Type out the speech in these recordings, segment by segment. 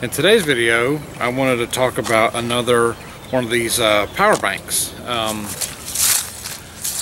In today's video, I wanted to talk about another one of these uh, power banks. Um,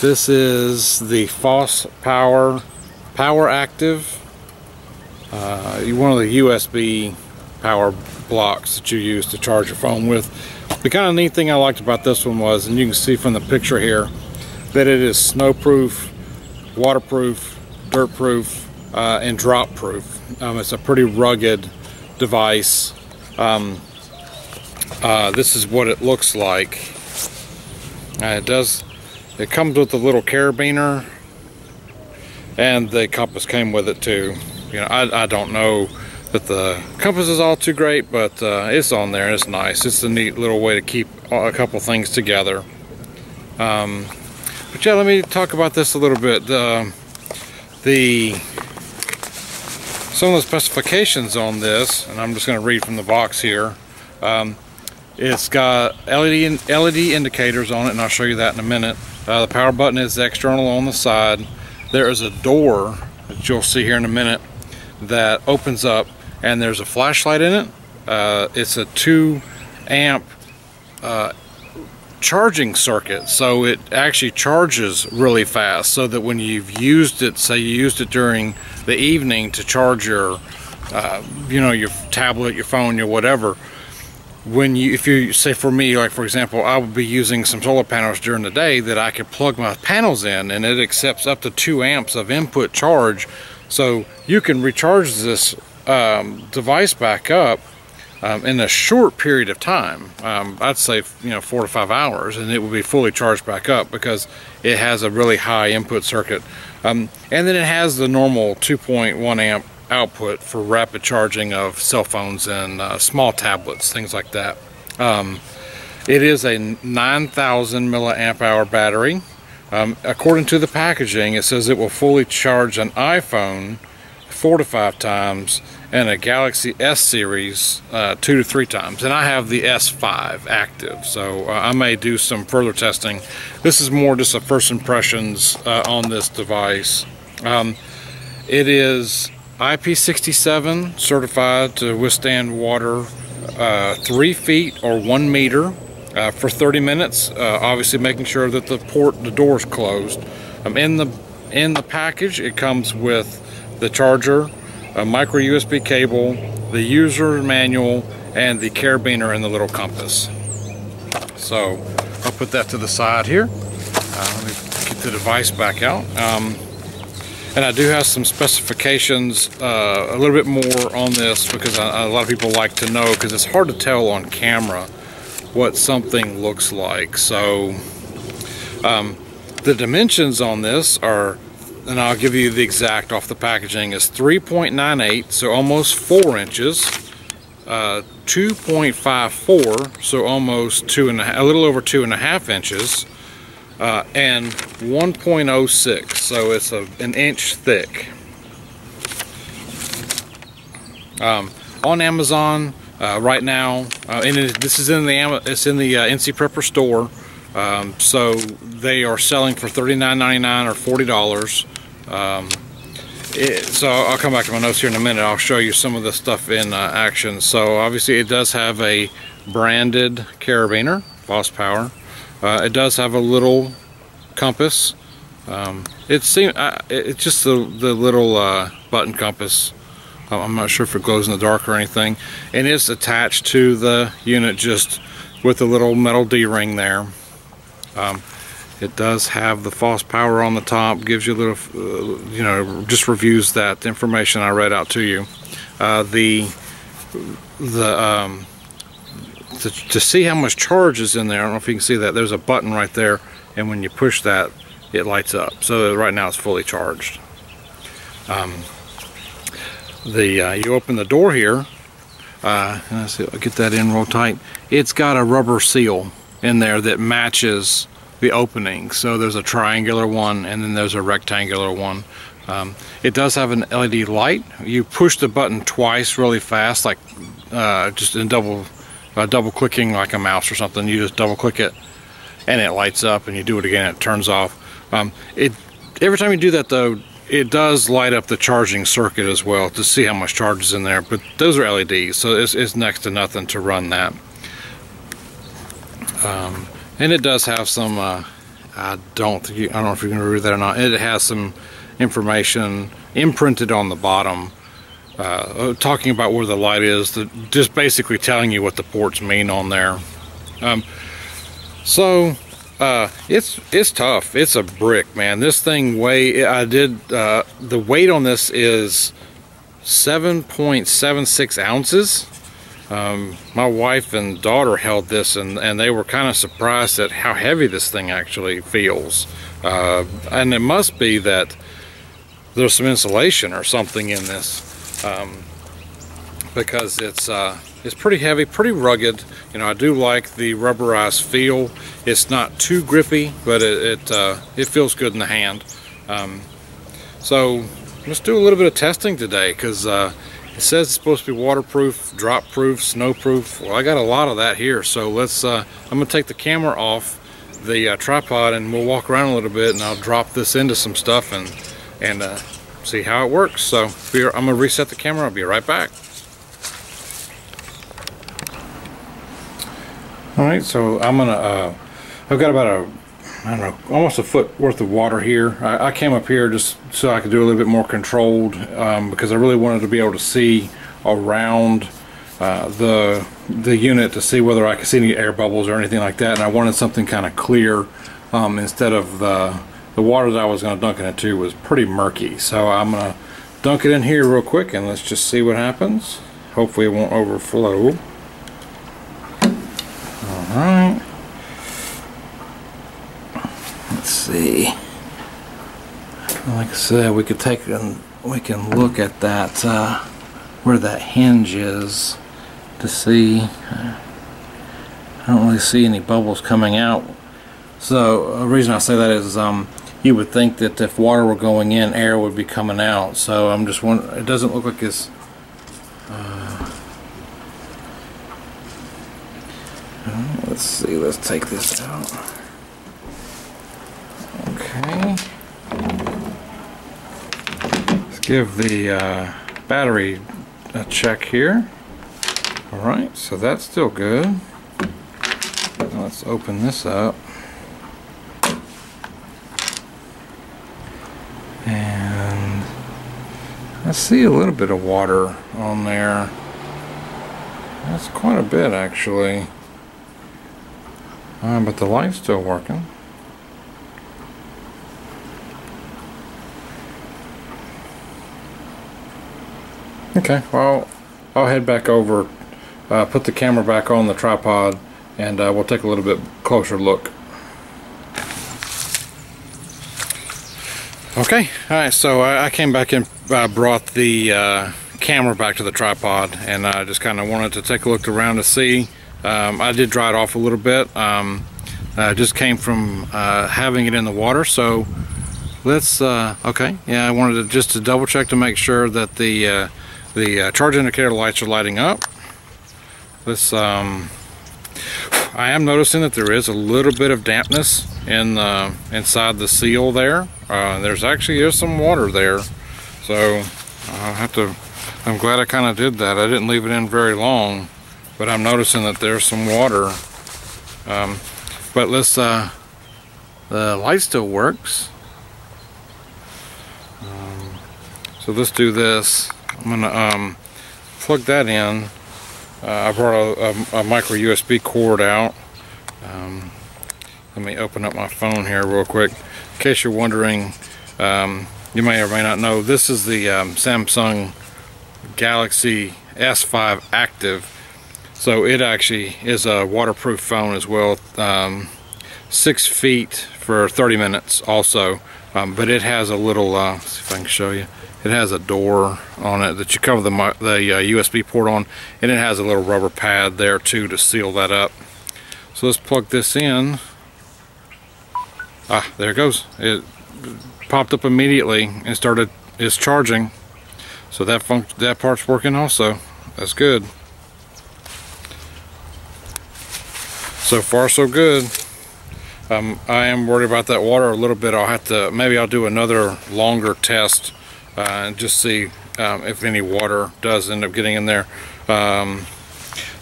this is the Foss Power Power Active. Uh, one of the USB power blocks that you use to charge your phone with. The kind of neat thing I liked about this one was, and you can see from the picture here, that it is snowproof, waterproof, dirt proof, uh, and drop proof. Um, it's a pretty rugged device. Um, uh, this is what it looks like. Uh, it does, it comes with a little carabiner and the compass came with it too. You know, I, I don't know that the compass is all too great, but uh, it's on there it's nice. It's a neat little way to keep a couple things together. Um, but yeah, let me talk about this a little bit. The some of the specifications on this, and I'm just going to read from the box here. Um, it's got LED, LED indicators on it, and I'll show you that in a minute. Uh, the power button is external on the side. There is a door that you'll see here in a minute that opens up, and there's a flashlight in it. Uh, it's a 2 amp uh, charging circuit so it actually charges really fast so that when you've used it say you used it during the evening to charge your uh, you know your tablet your phone your whatever when you if you say for me like for example I would be using some solar panels during the day that I could plug my panels in and it accepts up to two amps of input charge so you can recharge this um, device back up um, in a short period of time. Um, I'd say you know four to five hours, and it will be fully charged back up because it has a really high input circuit, um, and then it has the normal 2.1 amp output for rapid charging of cell phones and uh, small tablets, things like that. Um, it is a 9,000 milliamp hour battery. Um, according to the packaging, it says it will fully charge an iPhone four to five times and a Galaxy S series uh, two to three times. And I have the S5 active, so uh, I may do some further testing. This is more just a first impressions uh, on this device. Um, it is IP67 certified to withstand water uh, three feet or one meter uh, for 30 minutes. Uh, obviously, making sure that the port, the door is closed. Um, in the in the package, it comes with the charger, a micro USB cable, the user manual, and the carabiner and the little compass. So I'll put that to the side here. Uh, let me get the device back out. Um, and I do have some specifications uh, a little bit more on this because a lot of people like to know because it's hard to tell on camera what something looks like. So um, the dimensions on this are and I'll give you the exact off the packaging, is 3.98, so almost 4 inches, uh, 2.54, so almost two and a, a little over two and a half inches, uh, and 1.06, so it's a, an inch thick. Um, on Amazon uh, right now, uh, and it, this is in the it's in the uh, NC Prepper store. Um, so they are selling for $39.99 or $40. Um, it, so I'll come back to my notes here in a minute. I'll show you some of the stuff in uh, action. So obviously it does have a branded carabiner, FosPower. Uh, it does have a little compass. Um, it seems uh, it's just the, the little uh, button compass. I'm not sure if it glows in the dark or anything. And it's attached to the unit just with a little metal D-ring there. Um, it does have the FosPower on the top, gives you a little, uh, you know, just reviews that information I read out to you. Uh, the, the, um, to, to, see how much charge is in there, I don't know if you can see that, there's a button right there, and when you push that, it lights up. So right now it's fully charged. Um, the uh, You open the door here, uh, let's see, I'll get that in real tight. It's got a rubber seal in there that matches the opening. So there's a triangular one and then there's a rectangular one. Um, it does have an LED light. You push the button twice really fast, like uh, just in double, uh, double clicking like a mouse or something. You just double click it and it lights up and you do it again, it turns off. Um, it Every time you do that though, it does light up the charging circuit as well to see how much charge is in there but those are LEDs so it's, it's next to nothing to run that um, and it does have some uh, I don't think you, I don't know if you're going to read that or not it has some information imprinted on the bottom uh, talking about where the light is the, just basically telling you what the ports mean on there um, so uh, it's it's tough. It's a brick, man. This thing weigh. I did uh, the weight on this is 7.76 ounces. Um, my wife and daughter held this, and and they were kind of surprised at how heavy this thing actually feels. Uh, and it must be that there's some insulation or something in this, um, because it's uh, it's pretty heavy, pretty rugged. You know, I do like the rubberized feel. It's not too grippy, but it it, uh, it feels good in the hand. Um, so let's do a little bit of testing today because uh, it says it's supposed to be waterproof, drop proof, snow proof. Well, I got a lot of that here. So let's. Uh, I'm gonna take the camera off the uh, tripod and we'll walk around a little bit and I'll drop this into some stuff and and uh, see how it works. So I'm gonna reset the camera. I'll be right back. All right, so I'm gonna, uh, I've got about a, I don't know, almost a foot worth of water here. I, I came up here just so I could do a little bit more controlled um, because I really wanted to be able to see around uh, the the unit to see whether I could see any air bubbles or anything like that. And I wanted something kind of clear um, instead of the, the water that I was going to dunk it into was pretty murky. So I'm going to dunk it in here real quick and let's just see what happens. Hopefully it won't overflow. Alright. Let's see. Like I said, we could take and we can look at that uh, where that hinge is to see. I don't really see any bubbles coming out. So the reason I say that is um, you would think that if water were going in, air would be coming out. So I'm just wondering, it doesn't look like it's uh, let's see, let's take this out. Okay. Give the uh, battery a check here. Alright, so that's still good. Now let's open this up. And I see a little bit of water on there. That's quite a bit actually. Uh, but the light's still working. Okay, well, I'll head back over, uh, put the camera back on the tripod, and uh, we'll take a little bit closer look. Okay, alright, so I, I, came back and uh, brought the uh, camera back to the tripod, and I just kind of wanted to take a look around to see um, I did dry it off a little bit. Um, just came from uh, having it in the water, so let's. Uh, okay, yeah, I wanted to just to double check to make sure that the the uh, charge indicator lights are lighting up. This um, I am noticing that there is a little bit of dampness in the inside the seal there. Uh, there's actually is some water there, so I have to. I'm glad I kind of did that. I didn't leave it in very long but I'm noticing that there's some water. Um, but let's, uh, the light still works. Um, so let's do this. I'm gonna um, plug that in. Uh, I brought a, a, a, micro USB cord out. Um, let me open up my phone here real quick. In case you're wondering, um, you may or may not know, this is the um, Samsung Galaxy S5 Active so it actually is a waterproof phone as well. Um, six feet for 30 minutes also. Um, but it has a little, uh, see if I can show you. It has a door on it that you cover the, the uh, USB port on. And it has a little rubber pad there too to seal that up. So let's plug this in. Ah, there it goes. It popped up immediately and started, it's charging. So that, that part's working also. That's good. So far so good. um, I am worried about that water a little bit. I'll have to, maybe I'll do another longer test uh, and just see um, if any water does end up getting in there. Um,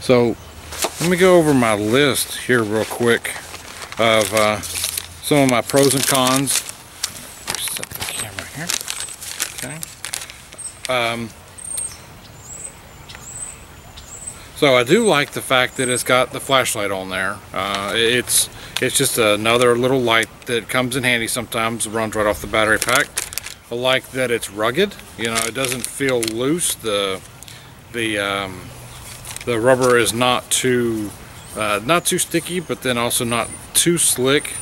so let me go over my list here real quick of uh, some of my pros and cons. Set the camera here. Okay. Um, so I do like the fact that it's got the flashlight on there. Uh, it's it's just another little light that comes in handy sometimes, runs right off the battery pack. I like that it's rugged. You know, it doesn't feel loose. The the um, the rubber is not too uh, not too sticky, but then also not too slick.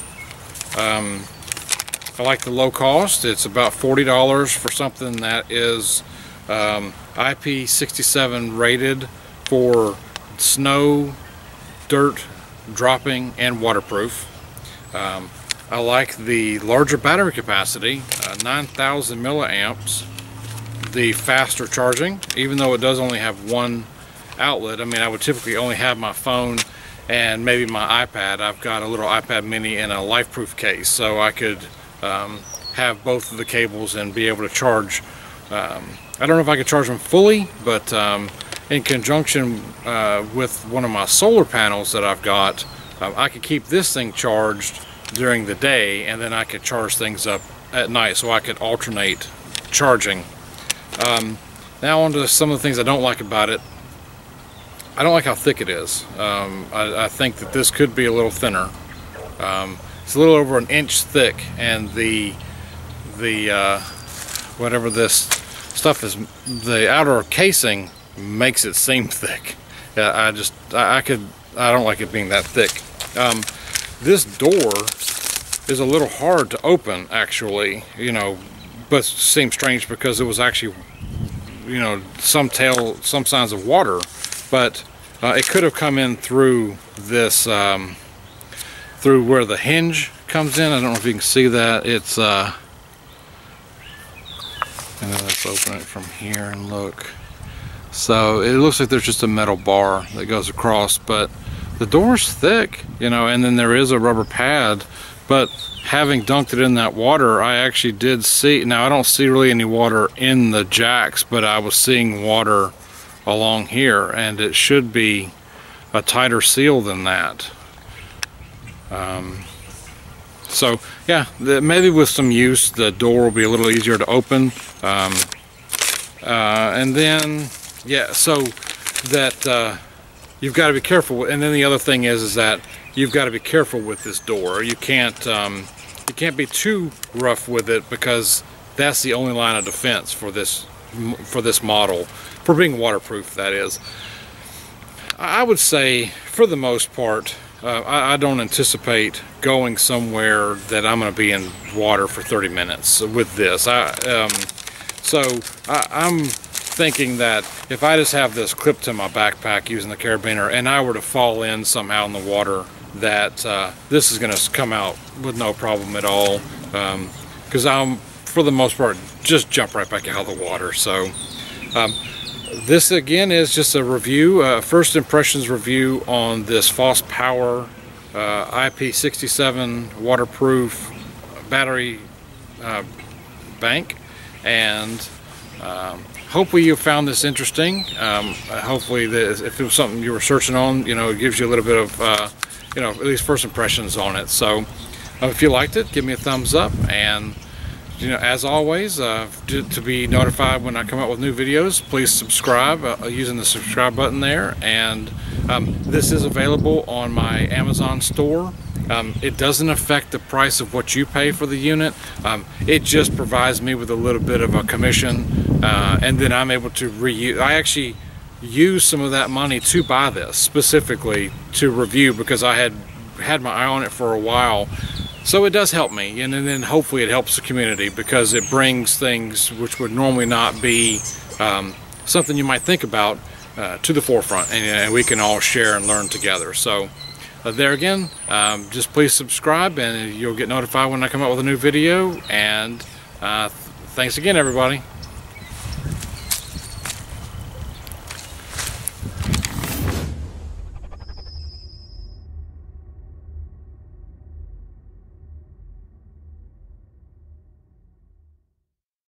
Um, I like the low cost. It's about $40 for something that is um, IP67 rated for snow, dirt, dropping, and waterproof. Um, I like the larger battery capacity, uh, 9,000 milliamps, the faster charging, even though it does only have one outlet. I mean, I would typically only have my phone and maybe my iPad. I've got a little iPad mini in a LifeProof case, so I could um, have both of the cables and be able to charge. Um, I don't know if I could charge them fully, but um, in conjunction uh, with one of my solar panels that I've got, um, I could keep this thing charged during the day and then I could charge things up at night so I could alternate charging. Um, now on to some of the things I don't like about it. I don't like how thick it is. Um, I, I, think that this could be a little thinner. Um, it's a little over an inch thick and the the uh, whatever this stuff is the outer casing makes it seem thick. I just I, I could I don't like it being that thick. This door is a little hard to open actually you know but seems strange because it was actually you know some tail some signs of water but uh, it could have come in through this um, through where the hinge comes in. I don't know if you can see that. It's uh and then let's open it from here and look. So it looks like there's just a metal bar that goes across but the door's thick you know and then there is a rubber pad but having dunked it in that water I actually did see now I don't see really any water in the jacks but I was seeing water along here and it should be a tighter seal than that. Um, so yeah the, maybe with some use the door will be a little easier to open. Um, uh, and then yeah so that uh, you've got to be careful and then the other thing is is that you've got to be careful with this door. You can't um, you can't be too rough with it because that's the only line of defense for this for this model for being waterproof that is I would say for the most part uh, I, I, don't anticipate going somewhere that I'm going to be in water for 30 minutes with this I um, so I, I'm thinking that if I just have this clipped to my backpack using the carabiner and I were to fall in somehow in the water that uh, this is going to come out with no problem at all. Because um, I'm for the most part just jump right back out of the water. So um, this again is just a review uh, first impressions review on this FosPower uh, IP67 waterproof battery uh, bank. And um, hopefully you found this interesting um, hopefully this, if it was something you were searching on you know it gives you a little bit of uh, you know, at least first impressions on it. So uh, if you liked it, give me a thumbs up. And, you know, as always, uh, to, to, be notified when I come out with new videos, please subscribe uh, using the subscribe button there. And um, this is available on my Amazon store. Um, it doesn't affect the price of what you pay for the unit. Um, it just provides me with a little bit of a commission uh, and then I'm able to reuse. I actually use some of that money to buy this specifically to review because I had had my eye on it for a while so it does help me and, then hopefully it helps the community because it brings things which would normally not be um, something you might think about uh, to the forefront and, and, we can all share and learn together so there again um, just please subscribe and you'll get notified when I come out with a new video. And uh, thanks again everybody